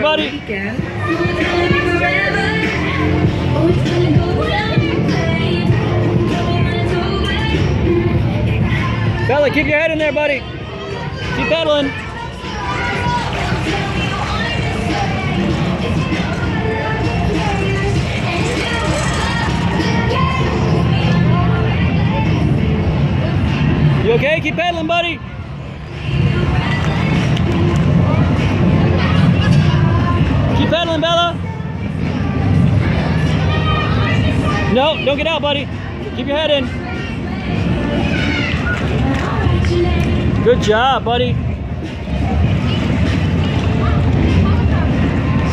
there, buddy. Bella, keep your head in there, buddy. Keep pedaling. You okay? Keep pedaling, buddy. Bella. No, don't get out, buddy. Keep your head in. Good job, buddy.